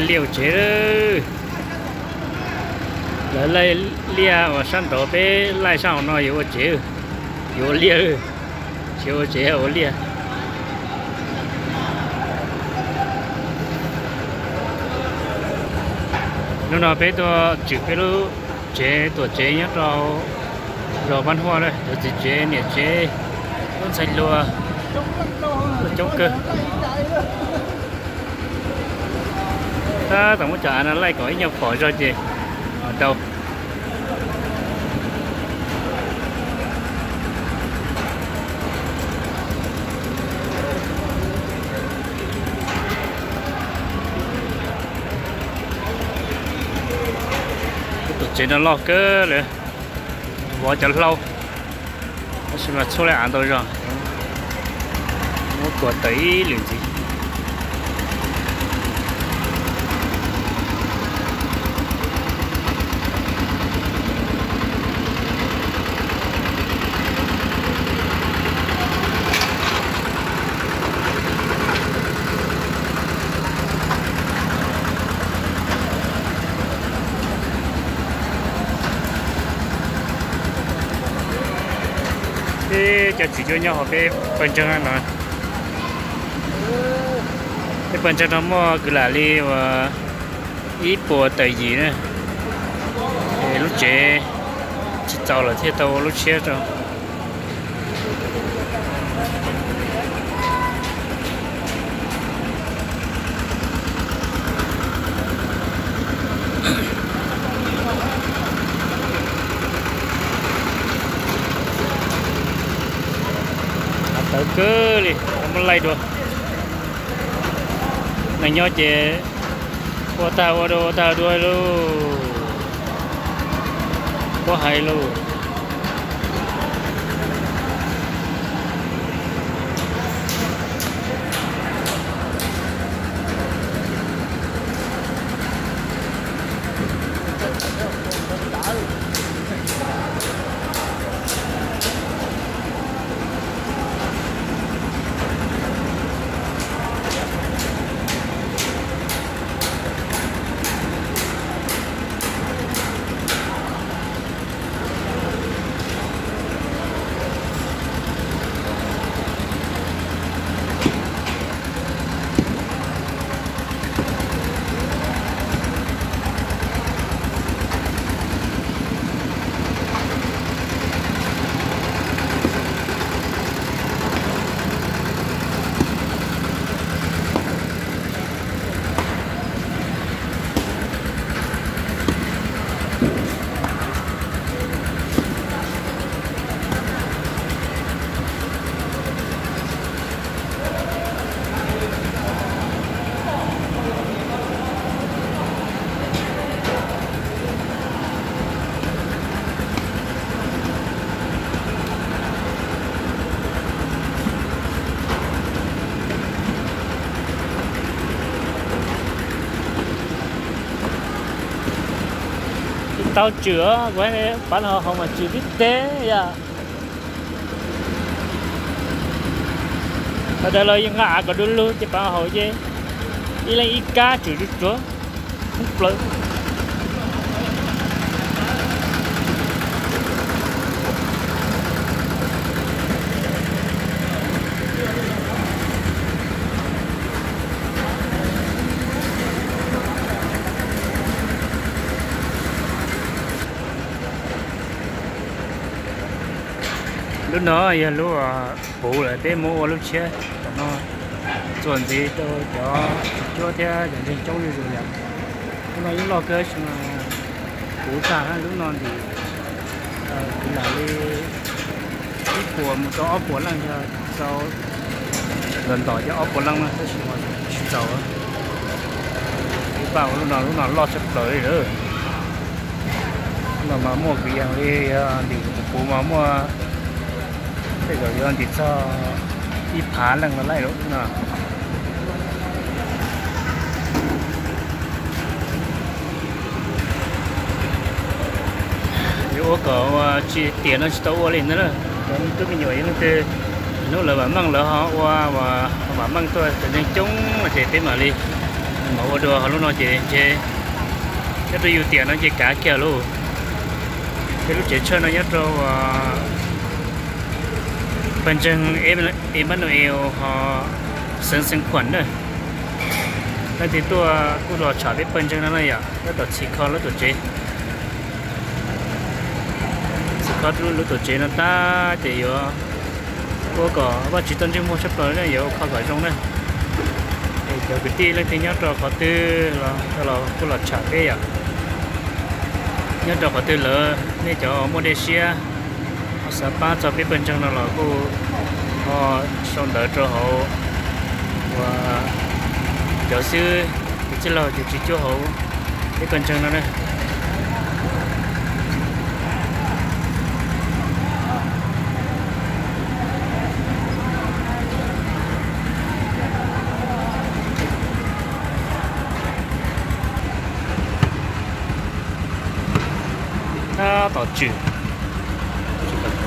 lại liều chế lại lại lia và sang đó bé lại sao nó yếu chế yếu lia chiếu chế yếu lia. Nó bé tôi chữ bé lu chế tổ chế nhá rồi rồi văn hoa đây. Tôi chỉ chế nhiệt chế. Con xanh lúa chống cơ ta tổng trả nó lại có nhập khỏi rồi chị. Ở đâu? Chỉ nó lo cơ nữa bỏ cho lâu. Xin mà số lại ăn tôi rồi. Nó của tới liền gì cái cho chỉ cho nhau họ cái phần chân nó cái phần chân nó mua cứ là đi và ít bộ tài gì nữa. Lúc trẻ chỉ tàu là thiết tàu, lúc chết rồi tới cơ đi không lấy được này nhỏ chị qua tàu qua đâu tàu đuôi luôn có hay luôn tao chữa quán này, bán họ không mà chỉ biết tế ya ở đây là những ngã có đôi luôn chỉ bán họ chứ. Đi lên ít cá chỉ biết chúa không lớn lúc nó giờ lúc à, phụ lại tới mua lúc xe nó chuẩn gì tôi cho cho theo những cái châu như vậy lúc nó những lo cơ mà phụ xa lúc nó thì là đi ít của một cái ốp của lăng cho sau cho ốp của lăng nó sẽ mà giàu á. Bảo lúc nào lúc nào lo sắp tới nữa. Mà mà mua cái hàng đi thì à, phụ mà mua cái rồi yon thì cho đi phá lần nó lại đó. Nè nếu có ờ, chỉ tiền nó chỉ tàu lên nữa rồi tôi mình nhớ nó thì nó là bản măng là họ qua và bản măng tôi cho nên chúng mà chỉ tế mà đi. Mà qua đồ họ lúc nó chỉ chơi nhất tôi yêu tiền nó chỉ cả kia luôn. Cái lúc chơi chơi nó nhất rồi bên chân em em bắt đầu họ sinh sinh khuẩn rồi cái thì tôi cũng lo trả biết bên chân nó này à nó tổ chỉ khó nó tổ chế chỉ khó nó lúc tổ chế nó ta, thì yêu có có và chỉ tân chỉ mua sắp tới này yêu khó gọi trong này. Thì cái tia lên thì nhớ cho khó tư là là cũng lo trả biết à nhớ cho khó tư lỡ nên cho Malaysia sa ba cho biết bên trong là cô họ xong đỡ cho họ và giáo sư chỉ là chỉ cho họ cái bên trong nó này tổ chức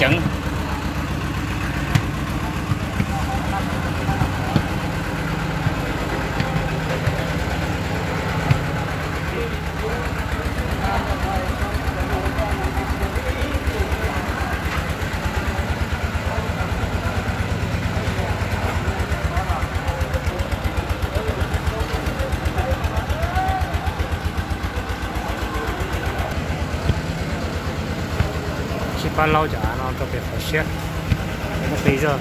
行 trắng lâu chả nó có việc phải xét nó tí giờ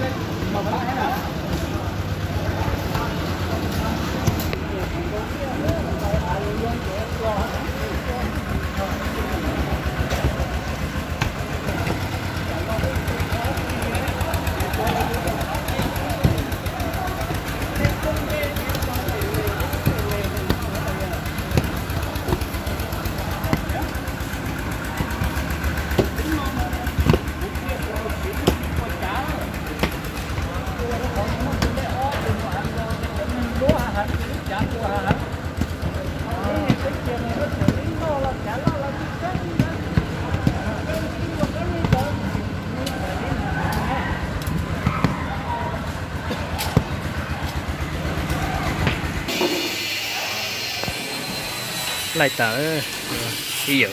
Hãy subscribe lại tờ ví dụ